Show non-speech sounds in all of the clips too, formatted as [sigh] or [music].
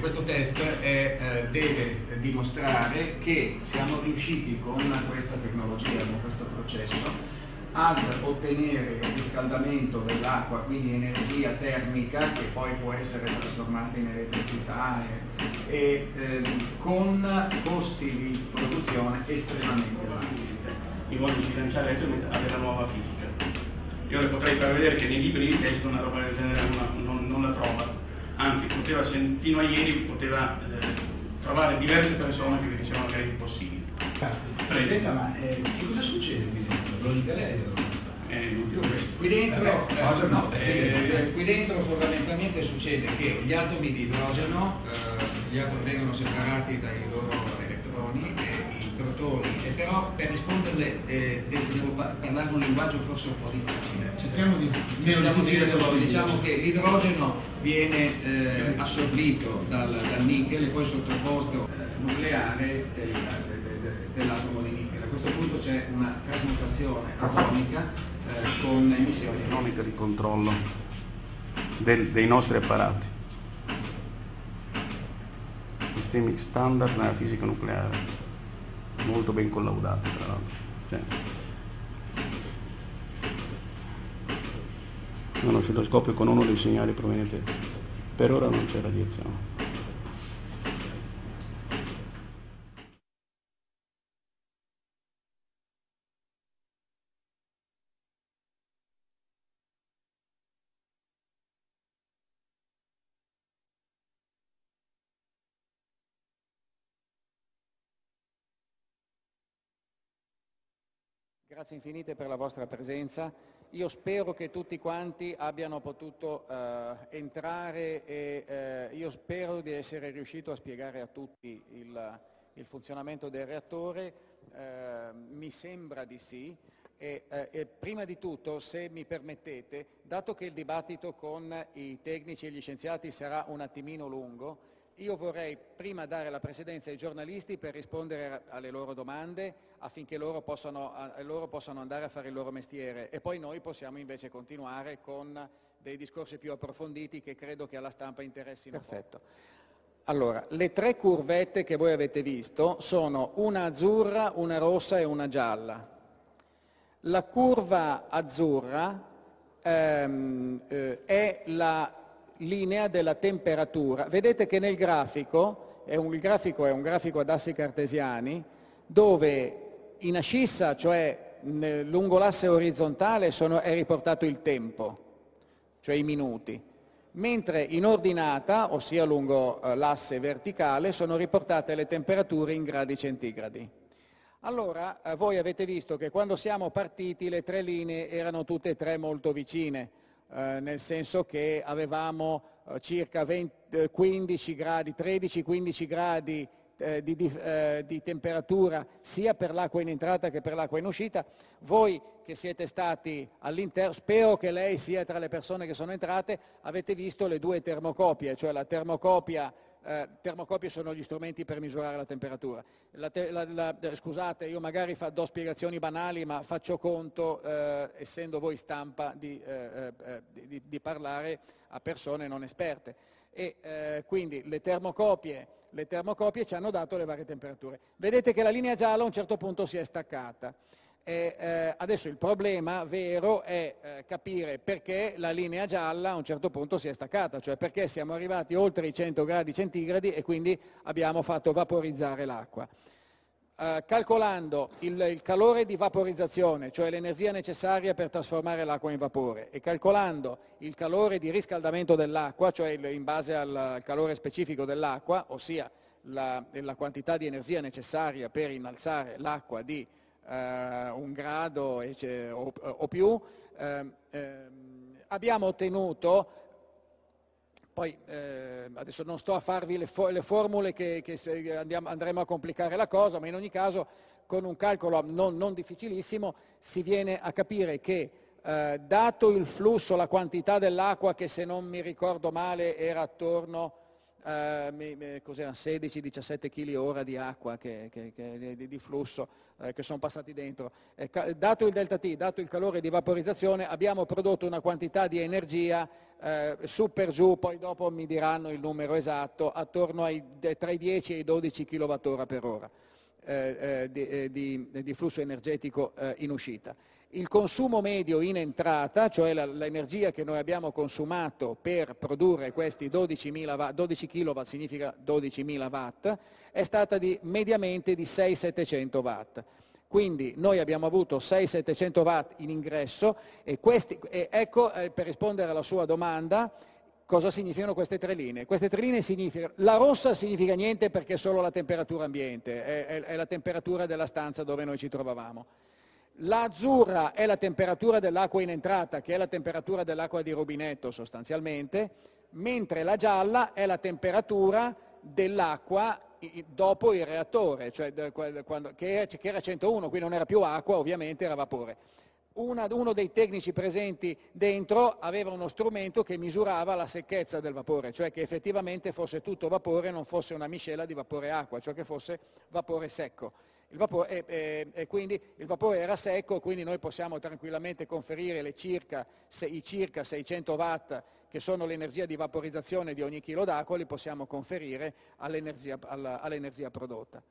questo test è, eh, deve dimostrare che siamo riusciti con questa tecnologia, con questo processo, ad ottenere il riscaldamento dell'acqua, quindi energia termica che poi può essere trasformata in elettricità e, e ehm, con costi di produzione estremamente bassi. Modo di sbilanciare elettricamente alla nuova fisica. Io le potrei far vedere che nei libri testo una roba del genere non, non, non la trova, anzi poteva, fino a ieri poteva eh, trovare diverse persone che vi dicevano che era impossibile. Presenta, ma eh, che cosa succede qui dentro? Lo dica lei? Eh, qui dentro, eh, no, eh, qui dentro fondamentalmente succede che gli atomi di idrogeno eh, gli atomi vengono separati dai loro e i protoni, e però per risponderle eh, devo parlare un linguaggio forse un po' difficile. Cerchiamo di Cerchiamo di dirlo, diciamo che l'idrogeno viene eh, assorbito dal, dal nickel e poi sottoposto nucleare del, dell'atomo di nickel. A questo punto c'è una trasmutazione atomica eh, con emissioni atomiche di controllo del, dei nostri apparati. Sistemi standard nella fisica nucleare, molto ben collaudati tra l'altro. Cioè, un oscilloscopio con uno dei segnali provenienti. Per ora non c'è radiazione. Grazie infinite per la vostra presenza. Io spero che tutti quanti abbiano potuto eh, entrare e eh, io spero di essere riuscito a spiegare a tutti il, il funzionamento del reattore. Eh, mi sembra di sì. E, eh, e, prima di tutto, se mi permettete, dato che il dibattito con i tecnici e gli scienziati sarà un attimino lungo, io vorrei prima dare la precedenza ai giornalisti per rispondere alle loro domande affinché loro possano, loro possano, andare a fare il loro mestiere e poi noi possiamo invece continuare con dei discorsi più approfonditi che credo che alla stampa interessino. Perfetto. Allora, le tre curvette che voi avete visto sono una azzurra, una rossa e una gialla. La curva azzurra ehm, eh, è la linea della temperatura. Vedete che nel grafico, un, il grafico è un grafico ad assi cartesiani, dove in ascissa, cioè lungo l'asse orizzontale, sono, è riportato il tempo, cioè i minuti, mentre in ordinata, ossia lungo eh, l'asse verticale, sono riportate le temperature in gradi centigradi. Allora, eh, voi avete visto che quando siamo partiti le tre linee erano tutte e tre molto vicine, eh, nel senso che avevamo eh, circa 20, 15 eh, gradi, 13-15 gradi eh, di, di, eh, di, temperatura sia per l'acqua in entrata che per l'acqua in uscita. Voi che siete stati all'interno, spero che lei sia tra le persone che sono entrate, avete visto le due termocopie, cioè la termocopia eh, termocopie sono gli strumenti per misurare la temperatura. La te, la, la, scusate, io magari fa, do spiegazioni banali, ma faccio conto, eh, essendo voi stampa, di, eh, eh di, di, parlare a persone non esperte. E eh, quindi le termocopie, le termocopie ci hanno dato le varie temperature. Vedete che la linea gialla a un certo punto si è staccata. Eh, adesso il problema vero è eh, capire perché la linea gialla a un certo punto si è staccata, cioè perché siamo arrivati oltre i 100 gradi centigradi e quindi abbiamo fatto vaporizzare l'acqua. Eh, calcolando il, il, calore di vaporizzazione, cioè l'energia necessaria per trasformare l'acqua in vapore, e calcolando il calore di riscaldamento dell'acqua, cioè il, in base al, al calore specifico dell'acqua, ossia la, la quantità di energia necessaria per innalzare l'acqua di eh, un grado o, o più, ehm, ehm, abbiamo ottenuto poi eh, adesso non sto a farvi le, fo le formule che, che andiamo, andremo a complicare la cosa, ma in ogni caso con un calcolo non, non difficilissimo si viene a capire che eh, dato il flusso, la quantità dell'acqua che se non mi ricordo male era attorno eh, 16-17 kg ora di acqua che, che, che, di, flusso eh, che sono passati dentro. Eh, dato il delta T, dato il calore di vaporizzazione, abbiamo prodotto una quantità di energia eh, su per giù, poi dopo mi diranno il numero esatto, attorno ai, tra i 10 e i 12 kWh per ora. Eh, eh, di, eh, di, di, flusso energetico in uscita. Il consumo medio in entrata, cioè l'energia che noi abbiamo consumato per produrre questi 12, watt, 12 kW significa 12.000 watt, è stata di, mediamente di 6-700 watt. Quindi noi abbiamo avuto 6-700 watt in ingresso e, questi, e ecco eh, per rispondere alla sua domanda Cosa significano queste tre linee? Queste tre linee significano, la rossa significa niente perché è solo la temperatura ambiente, è, è, è la temperatura della stanza dove noi ci trovavamo. L'azzurra è la temperatura dell'acqua in entrata, che è la temperatura dell'acqua di rubinetto sostanzialmente, mentre la gialla è la temperatura dell'acqua dopo il reattore, cioè che era 101, qui non era più acqua, ovviamente era vapore una, uno dei tecnici presenti dentro aveva uno strumento che misurava la secchezza del vapore, cioè che effettivamente fosse tutto vapore e non fosse una miscela di vapore e acqua, cioè che fosse vapore secco. Vapore, e, e, e, quindi il vapore era secco, quindi noi possiamo tranquillamente conferire circa, se, i circa 600 watt che sono l'energia di vaporizzazione di ogni chilo d'acqua, li possiamo conferire all'energia all prodotta.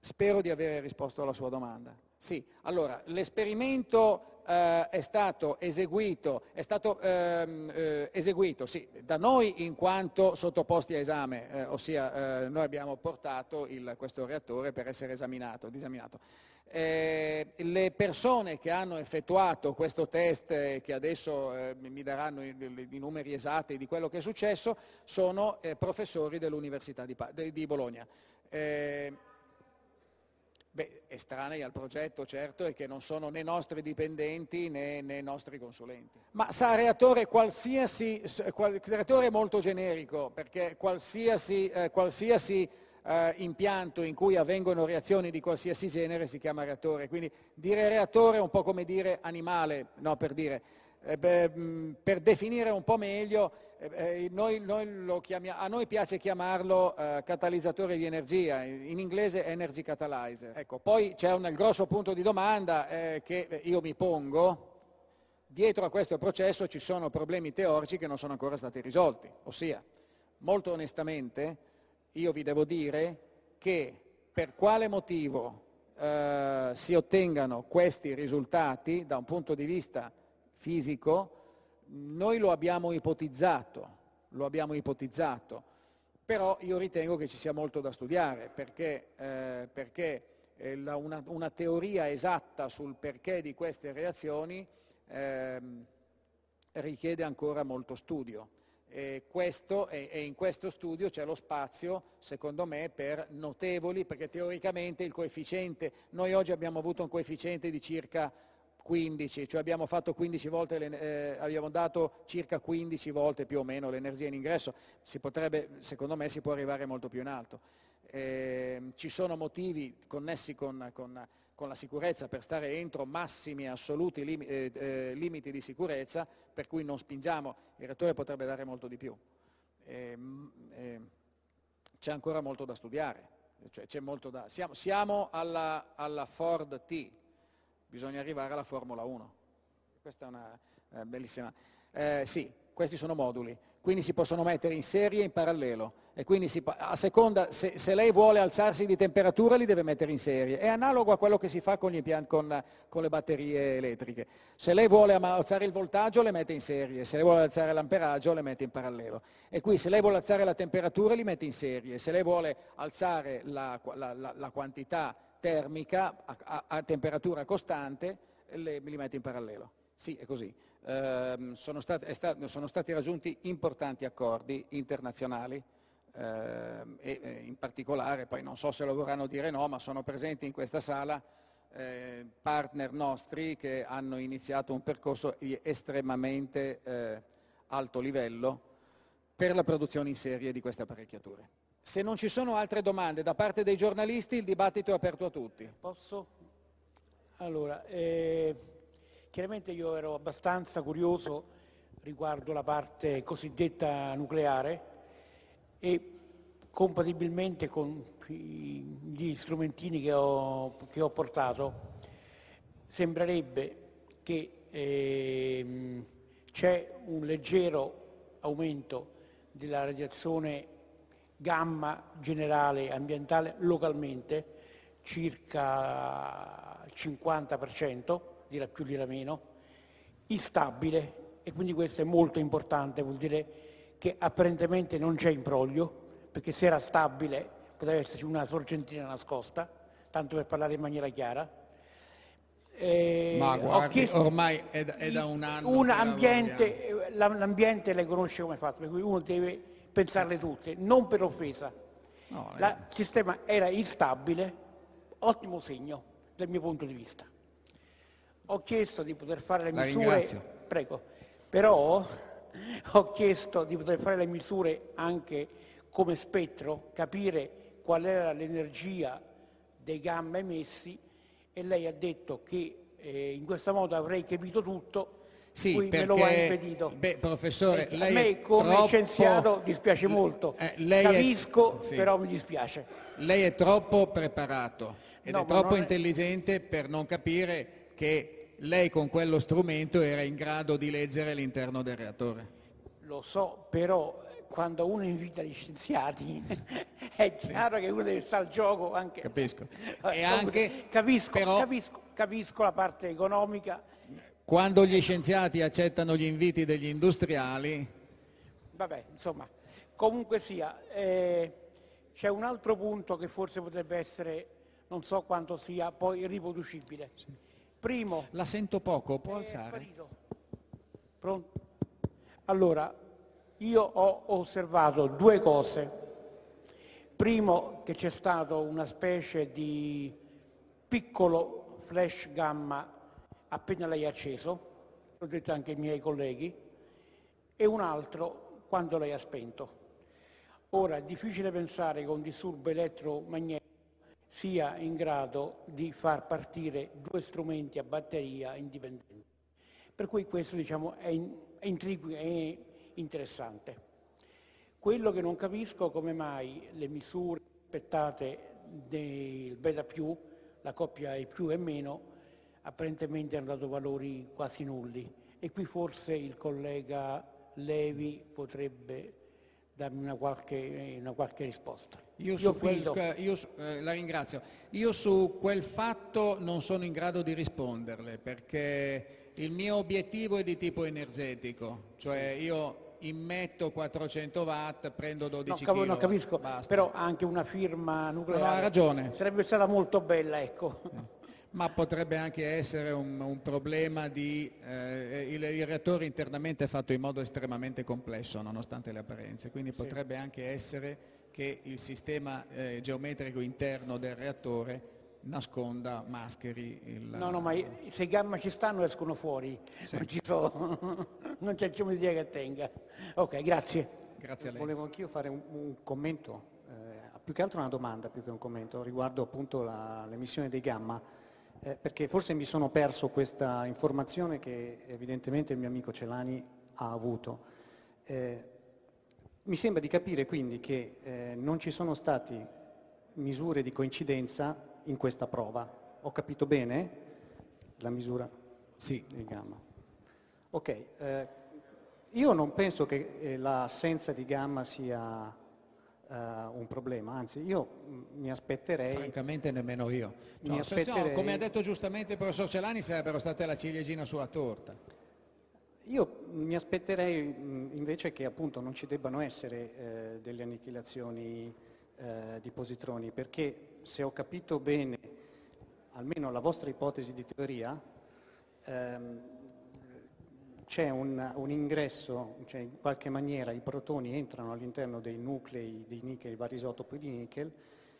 Spero di aver risposto alla sua domanda. Sì, allora, l'esperimento eh, è stato eseguito, è stato, ehm, eh, eseguito sì, da noi in quanto sottoposti a esame, eh, ossia eh, noi abbiamo portato il, questo reattore per essere esaminato. Eh, le persone che hanno effettuato questo test, e che adesso eh, mi daranno i, i, numeri esatti di quello che è successo, sono professori dell'Università di, di, Bologna. Beh, estranei al progetto certo e che non sono né nostri dipendenti né, né nostri consulenti. Ma sa, reattore qualsiasi, qual, reattore molto generico, perché qualsiasi, eh, qualsiasi eh, impianto in cui avvengono reazioni di qualsiasi genere si chiama reattore, quindi dire reattore è un po' come dire animale, no per dire, per definire un po' meglio, eh, eh noi, noi chiamiamo, a noi piace chiamarlo eh, catalizzatore di energia, in inglese energy catalyzer. Ecco, poi c'è un grosso punto di domanda eh, che io mi pongo, dietro a questo processo ci sono problemi teorici che non sono ancora stati risolti, ossia, molto onestamente, io vi devo dire che per quale motivo eh, si ottengano questi risultati da un punto di vista fisico, noi lo abbiamo ipotizzato, lo abbiamo ipotizzato, però io ritengo che ci sia molto da studiare perché, eh, perché eh, la, una, una, teoria esatta sul perché di queste reazioni eh, richiede ancora molto studio. E, questo, e, e in questo studio c'è lo spazio, secondo me, per notevoli, perché teoricamente il coefficiente, noi oggi abbiamo avuto un coefficiente di circa 15, cioè abbiamo, 15 volte, eh, abbiamo dato circa 15 volte più o meno l'energia in ingresso, potrebbe, secondo me si può arrivare molto più in alto. Eh, ci sono motivi connessi con, con, con, la sicurezza per stare entro massimi assoluti lim, eh, eh, limiti di sicurezza, per cui non spingiamo, il reattore potrebbe dare molto di più. Ehm, ehm, c'è ancora molto da studiare, cioè, molto da, siamo, siamo alla, alla Ford T, bisogna arrivare alla Formula 1. Questa è una eh, bellissima... Eh, sì, questi sono moduli, quindi si possono mettere in serie e in parallelo e quindi si, a seconda, se, se, lei vuole alzarsi di temperatura li deve mettere in serie, è analogo a quello che si fa con, con, con le batterie elettriche. Se lei vuole alzare il voltaggio le mette in serie, se lei vuole alzare l'amperaggio le mette in parallelo. E qui se lei vuole alzare la temperatura li mette in serie, se lei vuole alzare la, la, la, la quantità termica a, a, a temperatura costante le, li mette in parallelo. Sì, è così. Eh, sono, stati, sta, sono, stati, raggiunti importanti accordi internazionali eh, e in particolare, poi non so se lo vorranno dire no, ma sono presenti in questa sala eh, partner nostri che hanno iniziato un percorso di estremamente eh, alto livello per la produzione in serie di queste apparecchiature. Se non ci sono altre domande da parte dei giornalisti, il dibattito è aperto a tutti. Posso? Allora, eh, chiaramente io ero abbastanza curioso riguardo la parte cosiddetta nucleare e compatibilmente con gli strumentini che ho, che ho portato, sembrerebbe che eh, c'è un leggero aumento della radiazione gamma generale ambientale localmente, circa il 50%, dirà più, dirà meno, instabile e quindi questo è molto importante, vuol dire che apparentemente non c'è imbroglio, perché se era stabile poteva esserci una sorgentina nascosta, tanto per parlare in maniera chiara. Eh, Ma guardi, ormai è da, è da, un anno. Un ambiente, l'ambiente lei conosce come fatto, per cui uno deve pensarle tutte, non per offesa. No, il sistema era instabile, ottimo segno dal mio punto di vista. Ho chiesto di poter fare le La misure, ringrazio. prego, però [laughs] ho chiesto di poter fare le misure anche come spettro, capire qual era l'energia dei gamma emessi e lei ha detto che eh, in questo modo avrei capito tutto, sì, cui perché, me lo ha impedito. Beh, professore, eh, lei a me come troppo, scienziato dispiace molto, eh, capisco, è, sì. però mi dispiace. Lei è troppo preparato ed No, è troppo è- intelligente per non capire che lei con quello strumento era in grado di leggere l'interno del reattore. Lo so, però quando uno invita gli scienziati [laughs] è chiaro che uno deve stare al gioco anche. Capisco. Eh, E anche, capisco, però- capisco, capisco la parte economica, Quando gli scienziati accettano gli inviti degli industriali, vabbè, insomma, comunque sia, eh, c'è un altro punto che forse potrebbe essere, non so quanto sia poi riproducibile. Primo, la sento poco, può È alzare? Pronto? Allora, io ho osservato due cose. Primo, che c'è stato una specie di piccolo flash gamma appena ha acceso, l'ho detto anche ai miei colleghi, e un altro quando ha spento. Ora, è difficile pensare che un disturbo elettromagnetico sia in grado di far partire due strumenti a batteria indipendenti. Per cui questo diciamo, è, in- è è interessante. Quello che non capisco è come mai le misure aspettate del beta più, la coppia E più e meno, apparentemente hanno dato valori quasi nulli. E qui forse il collega Levi potrebbe darmi una qualche, una qualche risposta. Io, ho su quel, io eh, la ringrazio. Io su quel fatto non sono in grado di risponderle perché il mio obiettivo è di tipo energetico, cioè io immetto 400 watt, prendo 12 No, kW. no, capisco, basta. però anche una firma nucleare No, no, ha ragione. sarebbe stata molto bella, ecco. Ma potrebbe anche essere un, un problema di... eh, il, il reattore internamente è fatto in modo estremamente complesso nonostante le apparenze, quindi potrebbe anche essere che il sistema eh, geometrico interno del reattore nasconda, mascheri il... No, no, ma i- se i gamma ci stanno escono fuori, non ci sono, [laughs] non c'è geometria che tenga. Ok, grazie. Grazie a lei. Volevo anch'io fare un, un commento, eh, più che altro una domanda, più che un commento, riguardo appunto l'emissione dei gamma, eh, perché forse mi sono perso questa informazione che evidentemente il mio amico Celani ha avuto. Eh, mi sembra di capire quindi che eh, non ci sono state misure di coincidenza in questa prova. Ho capito bene la misura Sì, di gamma? Ok, eh, io non penso che eh, l'assenza di gamma sia eh, un problema, anzi io mm, mi aspetterei... francamente nemmeno io. Mi No, se no, aspetterei- come ha detto giustamente il professor Celani, sarebbero state la ciliegina sulla torta. Io mi aspetterei mh, invece che appunto non ci debbano essere eh, delle anichilazioni eh, di positroni, perché se ho capito bene, almeno la vostra ipotesi di teoria, ehm, c'è un, un ingresso, cioè in qualche maniera i protoni entrano all'interno dei nuclei di nickel, vari isotopi di nickel,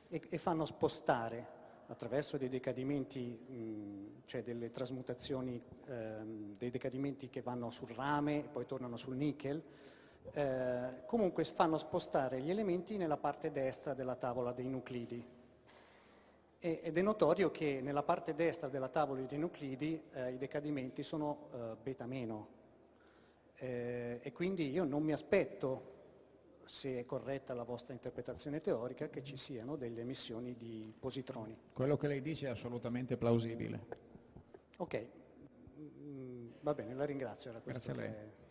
e, e fanno spostare attraverso dei decadimenti, mh, cioè delle trasmutazioni, ehm, dei decadimenti che vanno sul rame e poi tornano sul nickel, eh, comunque fanno spostare gli elementi nella parte destra della tavola dei nuclidi. E- ed è notorio che nella parte destra della tavola dei nuclidi eh, i decadimenti sono eh, beta meno. Eh, e quindi io non mi aspetto se è corretta la vostra interpretazione teorica, che ci siano delle emissioni di positroni. Quello che lei dice è assolutamente plausibile. Ok, Mm, va bene, la ringrazio. Era Grazie a lei. che-